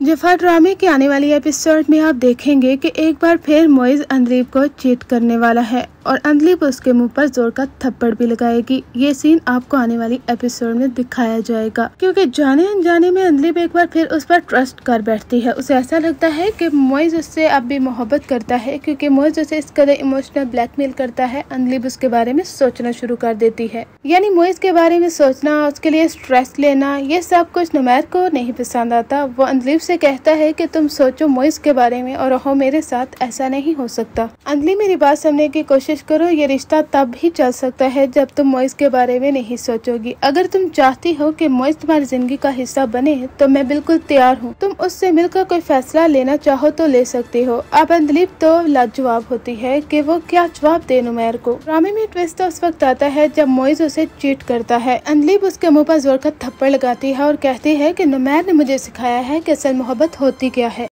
जफा ड्रामे के आने वाली एपिसोड में आप देखेंगे कि एक बार फिर मोइज अंदरीब को चीट करने वाला है। और अंदलीब उसके मुँह पर ज़ोर का थप्पड़ भी लगाएगी। ये सीन आपको आने वाली एपिसोड में दिखाया जाएगा। क्योंकि जाने अनजाने में अंदलीब एक बार फिर उस पर ट्रस्ट कर बैठती है। उसे ऐसा लगता है कि मोइज उससे अब भी मोहब्बत करता है, क्योंकि मोइज उसे इस कदर इमोशनल ब्लैकमेल करता है। अंदलीब उसके बारे में सोचना शुरू कर देती है। यानी मोइज के बारे में सोचना, उसके लिए स्ट्रेस लेना, ये सब कुछ नुमैर को नहीं पसंद आता। वो अंदलीब से कहता है कि तुम सोचो मोइज के बारे में और रहो मेरे साथ, ऐसा नहीं हो सकता। अंजलि मेरी बात समझने की कोशिश करो, ये रिश्ता तब ही चल सकता है जब तुम मोइस के बारे में नहीं सोचोगी। अगर तुम चाहती हो कि मोइस तुम्हारी ज़िंदगी का हिस्सा बने तो मैं बिल्कुल तैयार हूँ। तुम उससे मिलकर कोई फैसला लेना चाहो तो ले सकती हो। अब अंदलीप तो लाजवाब होती है कि वो क्या जवाब दे नुमैर को। ड्रामे में ट्विस्ट तो उस वक्त आता है जब मोइस उसे चीट करता है। अंदलीप उसके मुँह पर ज़ोर का थप्पड़ लगाती है और कहती है की नुमैर ने मुझे सिखाया है की असल मोहब्बत होती क्या है।